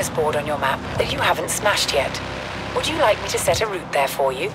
bonus board on your map that you haven't smashed yet. Would you like me to set a route there for you?